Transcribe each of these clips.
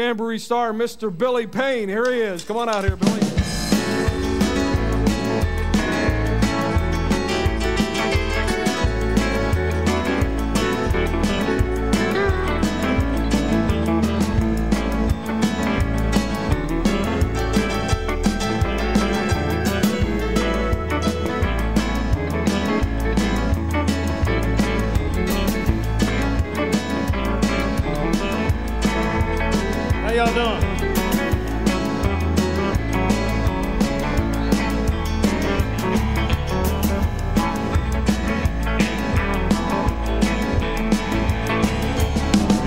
Jamboree star, Mr. Billy Payne. Here he is. Come on out here, Billy. How?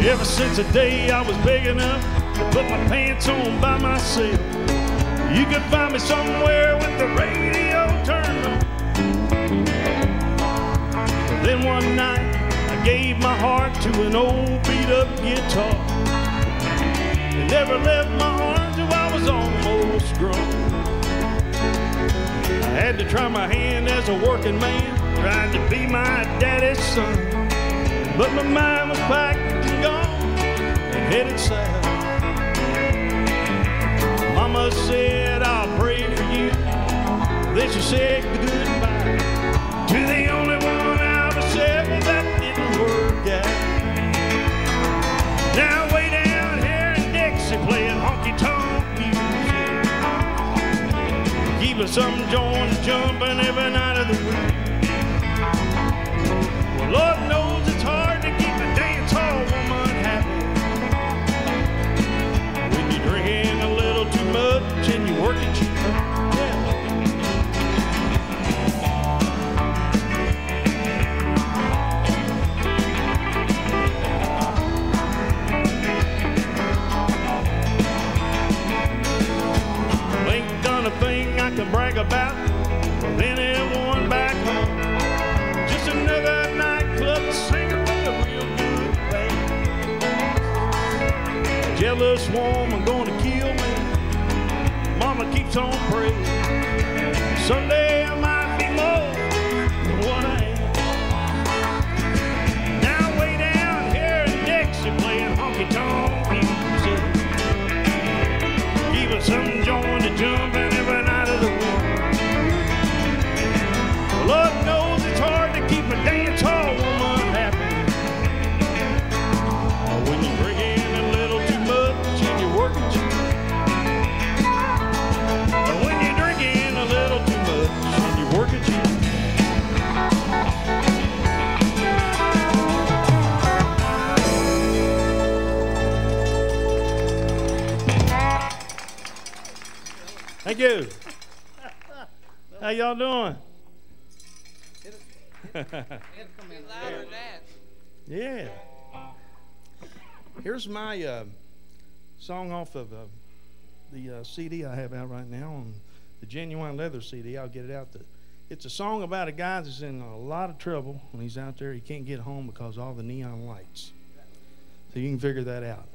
Ever since the day I was big enough to put my pants on by myself, you could find me somewhere with the radio turned on. Then one night, I gave my heart to an old beat up guitar. Never left my arms till I was almost grown. I had to try my hand as a working man, trying to be my daddy's son. But my mind was packed and gone and headed south. Mama said, I'll pray for you. Then she said goodbye to the Keeping some joints jumping every night of the week. Well, Lord knows can brag about with anyone back home. Just another nightclub singer with a real good band. Jealous woman gonna kill me. Mama keeps on praying. Someday Thank you. How y'all doing? Yeah. Here's my uh, song off of uh, the uh, CD I have out right now on the Genuine Leather CD. I'll get it out. The, it's a song about a guy that's in a lot of trouble when he's out there. He can't get home because all the neon lights. So you can figure that out.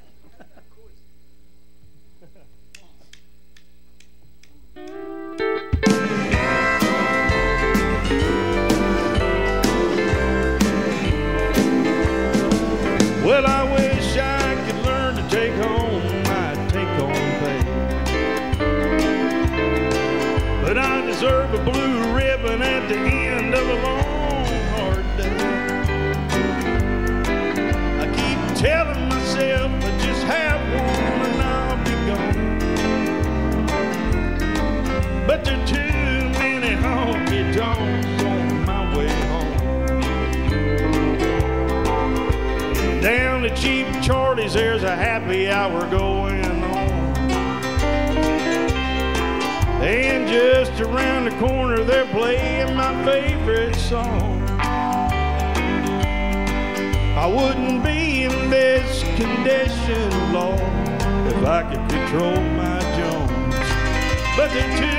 Down to Cheap Charlie's, there's a happy hour going on. And just around the corner, they're playing my favorite song. I wouldn't be in this condition, Lord, if I could control my Jones. But there are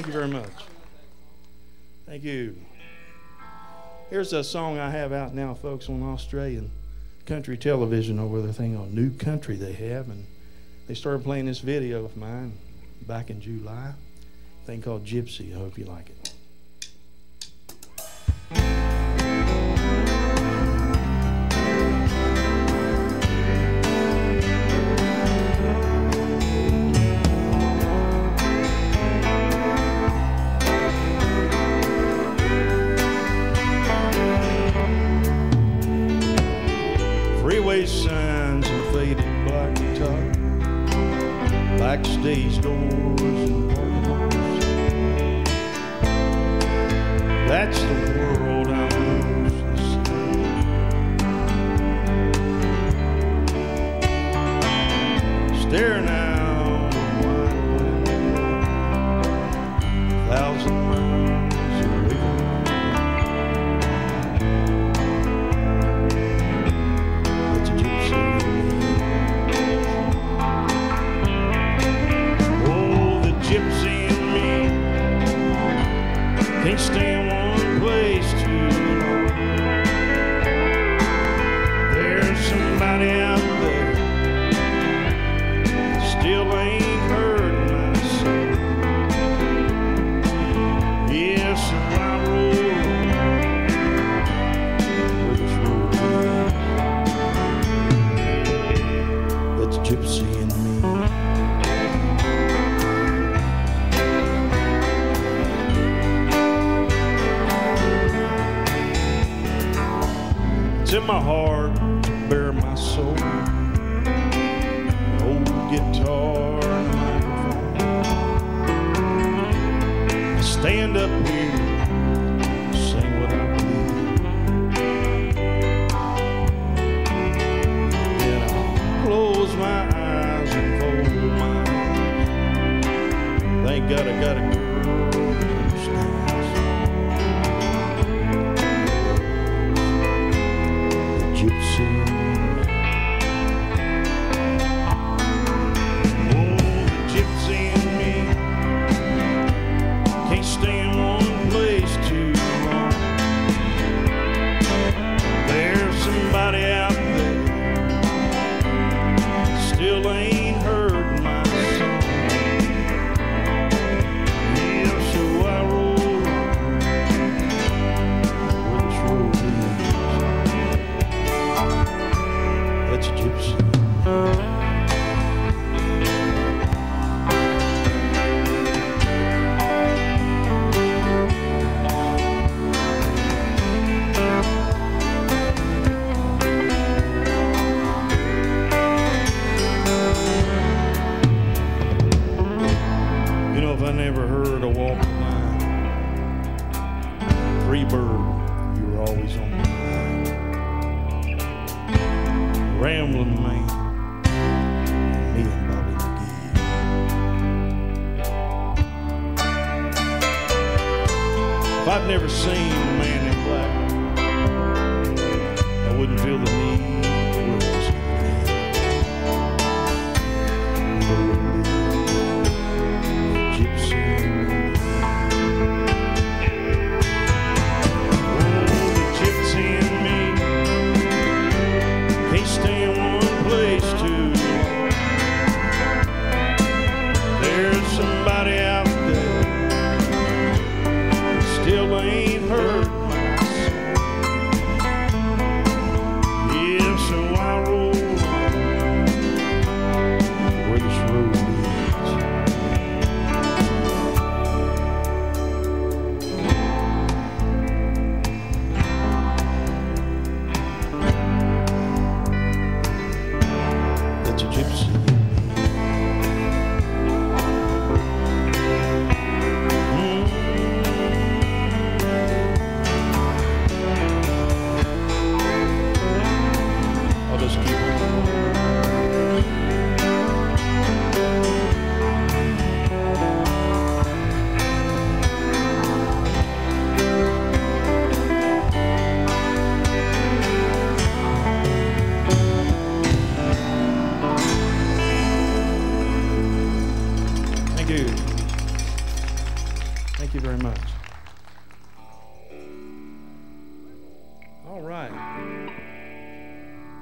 Thank you very much. Thank you. Here's a song I have out now, folks, on Australian country television over there, thing on New Country they have. And they started playing this video of mine back in July. thing called Gypsy. I hope you like it.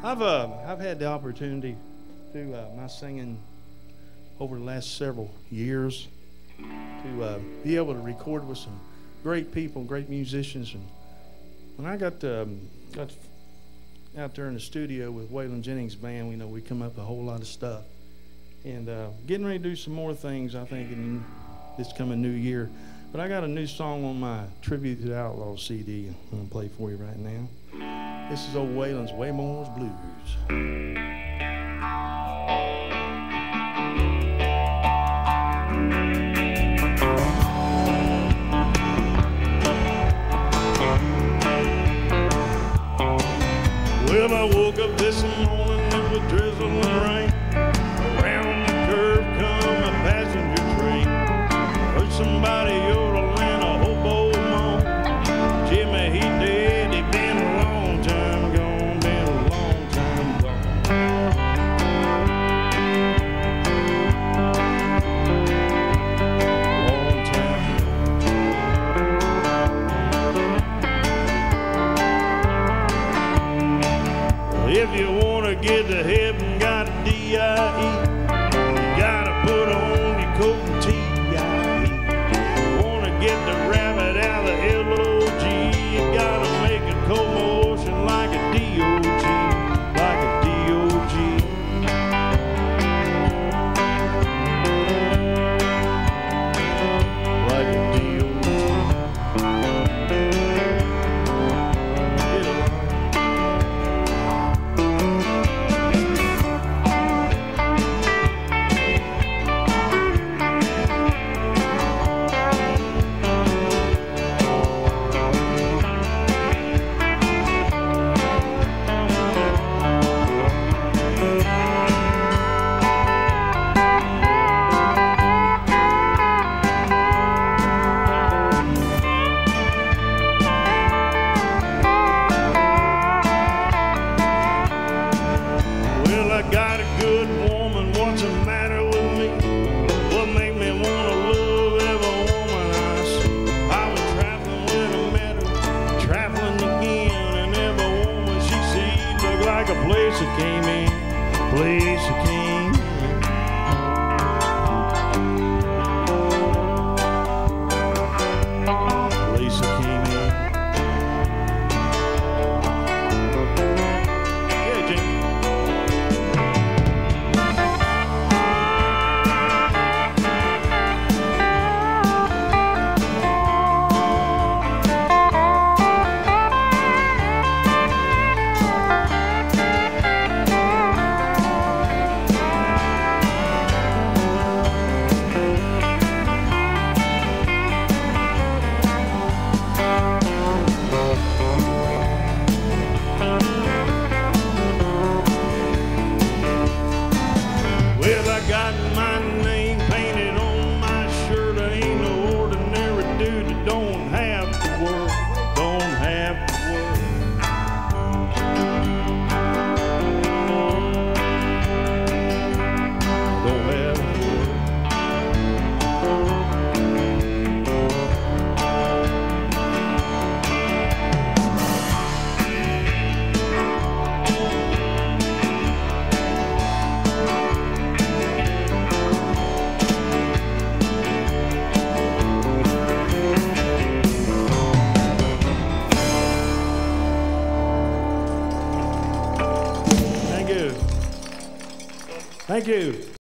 I've uh, I've had the opportunity through uh, my singing over the last several years to uh, be able to record with some great people, great musicians, and when I got um, got out there in the studio with Waylon Jennings band, we know we come up with a whole lot of stuff, and uh, getting ready to do some more things. I think in this coming new year. But I got a new song on my Tribute to the Outlaw CD. I'm gonna play for you right now. This is old Waylon's Waymore's Blues.